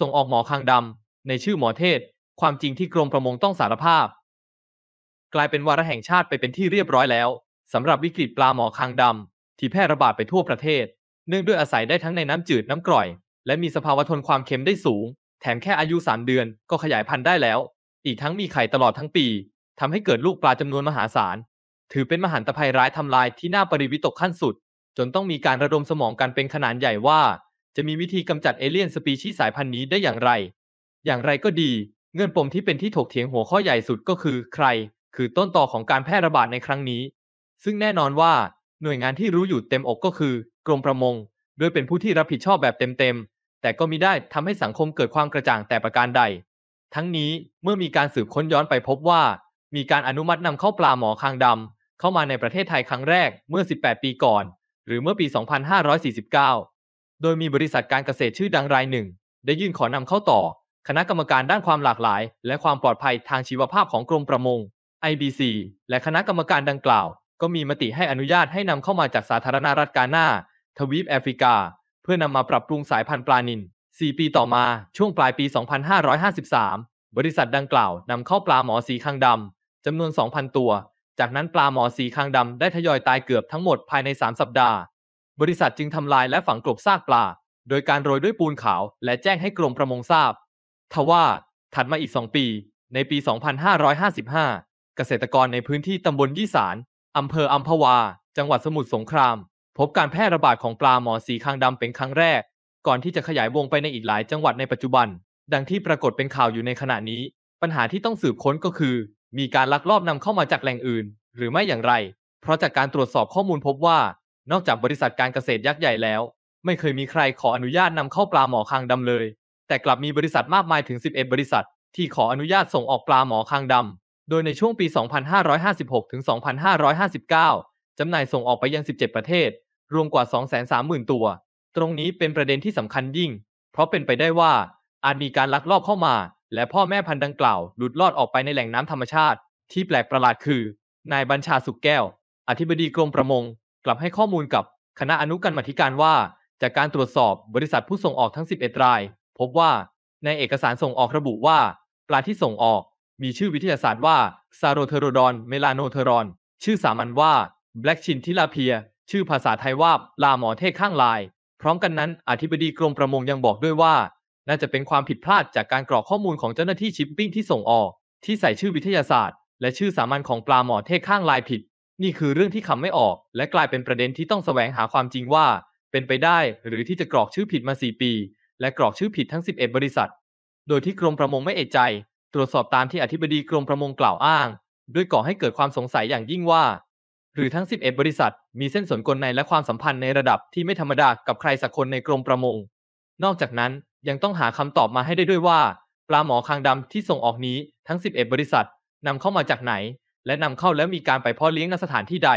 ส่งออกหมอคางดำในชื่อหมอเทศ ความจริงที่กรมประมงต้องสารภาพ กลายเป็นวาระแห่งชาติไปเป็นที่เรียบร้อยแล้วสำหรับวิกฤตปลาหมอคางดำที่แพร่ระบาดไปทั่วประเทศ เนื่องด้วยอาศัยได้ทั้งในน้ำจืดน้ำกร่อย และมีสภาวะทนความเค็มได้สูง แถมแค่อายุ 3 เดือนก็ขยายพันธุ์ได้แล้ว อีกทั้งมีไข่ตลอดทั้งปีทำให้เกิดลูกปลาจำนวนมหาศาล ถือเป็นมหันตภัยร้ายทำลายที่น่าปริวิตกขั้นสุด จนต้องมีการระดมสมองกันเป็นขนาดใหญ่ว่า จะมีวิธีกำจัดเอเลี่ยนสปีชีส์สายพันธุ์นี้ได้อย่างไร อย่างไรก็ดี เงื่อนปมที่เป็นที่ถกเถียงหัวข้อใหญ่สุดก็คือ ใคร คือต้นตอของการแพร่ระบาดในครั้งนี้ ซึ่งแน่นอนว่าหน่วยงานที่รู้อยู่เต็มอกก็คือ กรมประมงโดยเป็นผู้ที่รับผิดชอบแบบเต็มๆ แต่ก็มิได้ทำให้สังคมเกิดความกระจ่างแต่ประการใด ทั้งนี้เมื่อมีการสืบค้นย้อนไปพบว่า มีการอนุมัตินำเข้าปลาหมอคางดำเข้ามาในประเทศไทยครั้งแรกเมื่อ 18 ปีก่อน หรือเมื่อปี 2549 โดยมีบริษัทการเกษตรชื่อดังรายหนึ่ง ได้ยื่นขอนำเข้าต่อ คณะกรรมการด้านความหลากหลาย และความปลอดภัยทางชีวภาพของกรมประมง IBC และคณะกรรมการดังกล่าว ก็มีมติให้อนุญาตให้นำเข้ามาจากสาธารณรัฐกาหน้า ทวีปแอฟริกา เพื่อนำมาปรับปรุงสายพันธุ์ปลานิล4 ปีต่อมาช่วงปลายปี 2553 บริษัทดังกล่าวนำเข้าปลาหมอสีคางดำจำนวน 2,000 ตัว จากนั้นปลาหมอสีคางดำได้ทยอยตายเกือบทั้งหมดภายใน 3 สัปดาห์ บริษัทจึงทำลายและฝังกลบซากปลา โดยการโรยด้วยปูนขาวและแจ้งให้กรมประมงทราบ ทว่าถัดมาอีก 2 ปี ในปี 2555 เกษตรกรในพื้นที่ตำบลยี่สารอำเภออัมพวา จังหวัดสมุทรสงคราม พบการแพร่ระบาดของปลาหมอสีคางดำเป็นครั้งแรก ก่อนที่จะขยายวงไปในอีกหลายจังหวัดในปัจจุบัน ดังที่ปรากฏเป็นข่าวอยู่ในขณะนี้ ปัญหาที่ต้องสืบค้นก็คือ มีการลักลอบนำเข้ามาจากแหล่งอื่น หรือไม่อย่างไร เพราะจากการตรวจสอบข้อมูลพบว่า นอกจากบริษัทการเกษตรยักษ์ใหญ่แล้ว ไม่เคยมีใครขออนุญาตนำเข้าปลาหมอคางดำเลย แต่กลับมีบริษัทมากมายถึง 11 บริษัท ที่ขออนุญาตส่งออกปลาหมอคางดำโดยในช่วงปี 2556 ถึง 2559 จำหน่ายส่งออกไปยัง 17 ประเทศ รวมกว่า 230,000 ตัว ตรงนี้เป็นประเด็นที่สำคัญยิ่ง เพราะเป็นไปได้ว่าอาจมีการลักลอบเข้ามา และพ่อแม่พันธุ์ดังกล่าวหลุดลอดออกไปในแหล่งน้ำธรรมชาติ ที่แปลกประหลาดคือ นายบัญชาสุขแก้ว อธิบดีกรมประมง กลับให้ข้อมูลกับคณะอนุกรรมธิการว่า จากการตรวจสอบบริษัทผู้ส่งออกทั้ง 11 ราย พบว่าในเอกสารส่งออกระบุว่า ปลาที่ส่งออกมีชื่อวิทยาศาสตร์ว่า Sarotherodon melanotheron ชื่อสามัญว่า blackchin tilapia ชื่อภาษาไทยว่าลาหมอเทศข้างลาย พร้อมกันนั้นอธิบดีกรมประมงยังบอกด้วยว่า น่าจะเป็นความผิดพลาดจากการกรอกข้อมูลของเจ้าหน้าที่ชิปปิ้งที่ส่งออก ที่ใส่ชื่อวิทยาศาสตร์ และชื่อสามัญของปลาหมอเทศข้างลายผิด นี่คือเรื่องที่คำไม่ออก และกลายเป็นประเด็นที่ต้องแสวงหาความจริงว่า เป็นไปได้หรือที่จะกรอกชื่อผิดมา 4 ปี และกรอกชื่อผิดทั้ง 11 บริษัท โดยที่กรมประมงไม่เอะใจ ตรวจสอบตามที่อธิบดีกรมประมงกล่าวอ้าง ด้วยก่อให้เกิดความสงสัยอย่างยิ่งว่า หรือทั้ง 11 บริษัท มีเส้นสนกลในและความสัมพันธ์ในระดับที่ไม่ธรรมดากับใครสักคนในกรมประมง นอกจากนั้นยังต้องหาคำตอบมาให้ได้ด้วยว่า ปลาหมอคางดำที่ส่งออกนี้ทั้ง 11 บริษัทนำเข้ามาจากไหน และนำเข้าแล้วมีการไปพ่อเลี้ยงณสถานที่ใด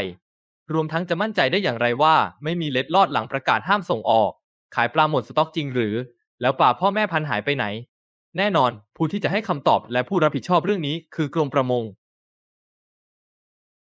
รวมทั้งจะมั่นใจได้อย่างไรว่า ไม่มีเล็ดลอดหลังประกาศห้ามส่งออก ขายปลาหมดสต็อกจริงหรือ แล้วปลาพ่อแม่พันธุ์หายไปไหน แน่นอน ผู้ที่จะให้คำตอบและผู้รับผิดชอบเรื่องนี้คือกรมประมง